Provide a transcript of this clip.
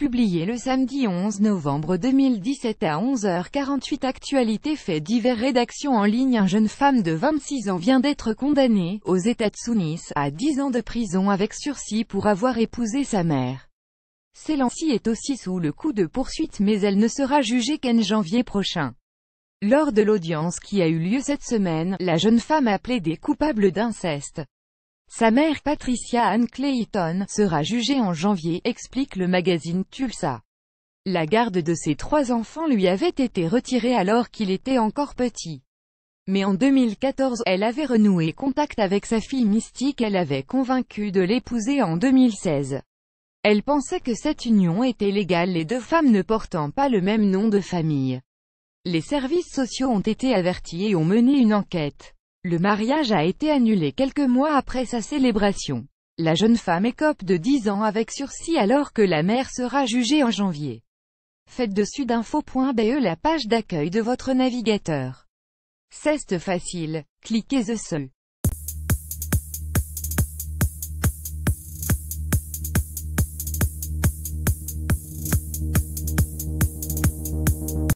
Publié le samedi 11 novembre 2017 à 11h48 Actualité fait divers rédaction en ligne Un jeune femme de 26 ans vient d'être condamnée, aux États-Unis, à 10 ans de prison avec sursis pour avoir épousé sa mère. Célancy est aussi sous le coup de poursuite mais elle ne sera jugée qu'en janvier prochain. Lors de l'audience qui a eu lieu cette semaine, la jeune femme a plaidé coupable d'inceste. Sa mère Patricia Ann Clayton sera jugée en janvier, explique le magazine Tulsa. La garde de ses trois enfants lui avait été retirée alors qu'il était encore petit. Mais en 2014, elle avait renoué contact avec sa fille mystique elle avait convaincu de l'épouser en 2016. Elle pensait que cette union était légale les deux femmes ne portant pas le même nom de famille. Les services sociaux ont été avertis et ont mené une enquête. Le mariage a été annulé quelques mois après sa célébration. La jeune femme écope de 10 ans avec sursis alors que la mère sera jugée en janvier. Faites dessus d'info.be la page d'accueil de votre navigateur. C'est facile, cliquez dessus.